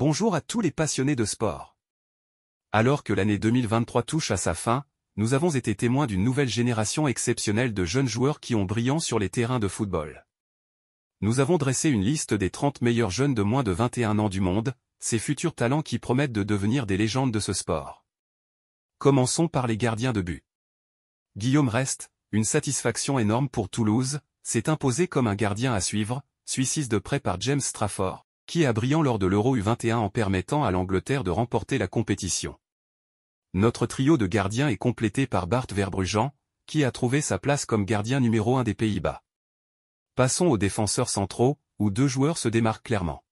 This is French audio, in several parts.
Bonjour à tous les passionnés de sport. Alors que l'année 2023 touche à sa fin, nous avons été témoins d'une nouvelle génération exceptionnelle de jeunes joueurs qui ont brillant sur les terrains de football. Nous avons dressé une liste des 30 meilleurs jeunes de moins de 21 ans du monde, ces futurs talents qui promettent de devenir des légendes de ce sport. Commençons par les gardiens de but. Guillaume Reste, une satisfaction énorme pour Toulouse, s'est imposé comme un gardien à suivre, suicide de près par James Strafford, qui a brillant lors de l'Euro U21 en permettant à l'Angleterre de remporter la compétition. Notre trio de gardiens est complété par Bart Verbruggen, qui a trouvé sa place comme gardien numéro 1 des Pays-Bas. Passons aux défenseurs centraux, où deux joueurs se démarquent clairement.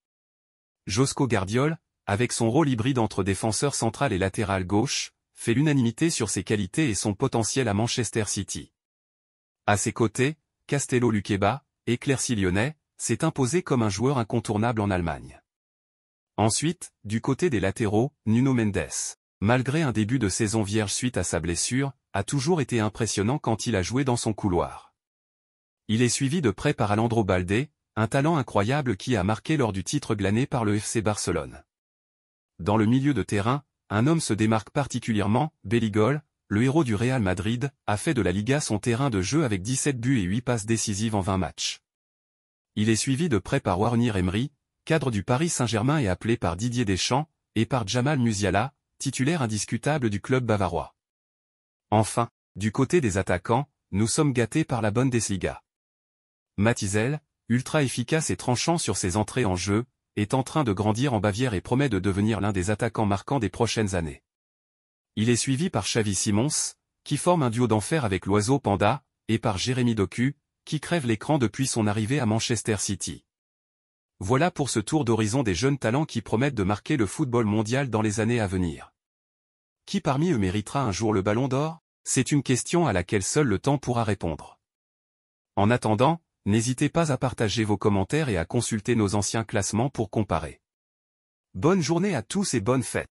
Josco Gardiol, avec son rôle hybride entre défenseur central et latéral gauche, fait l'unanimité sur ses qualités et son potentiel à Manchester City. À ses côtés, Castello Luqueba, éclairci lyonnais, s'est imposé comme un joueur incontournable en Allemagne. Ensuite, du côté des latéraux, Nuno Mendes, malgré un début de saison vierge suite à sa blessure, a toujours été impressionnant quand il a joué dans son couloir. Il est suivi de près par Alandro Balde, un talent incroyable qui a marqué lors du titre glané par le FC Barcelone. Dans le milieu de terrain, un homme se démarque particulièrement, Belligol, le héros du Real Madrid, a fait de la Liga son terrain de jeu avec 17 buts et 8 passes décisives en 20 matchs. Il est suivi de près par Warnier Emery, cadre du Paris Saint-Germain et appelé par Didier Deschamps, et par Jamal Musiala, titulaire indiscutable du club bavarois. Enfin, du côté des attaquants, nous sommes gâtés par la Bundesliga. Matizel, ultra efficace et tranchant sur ses entrées en jeu, est en train de grandir en Bavière et promet de devenir l'un des attaquants marquants des prochaines années. Il est suivi par Xavi Simons, qui forme un duo d'enfer avec l'oiseau Panda, et par Jérémy Doku, qui crève l'écran depuis son arrivée à Manchester City. Voilà pour ce tour d'horizon des jeunes talents qui promettent de marquer le football mondial dans les années à venir. Qui parmi eux méritera un jour le ballon d'or? C'est une question à laquelle seul le temps pourra répondre. En attendant, n'hésitez pas à partager vos commentaires et à consulter nos anciens classements pour comparer. Bonne journée à tous et bonne fête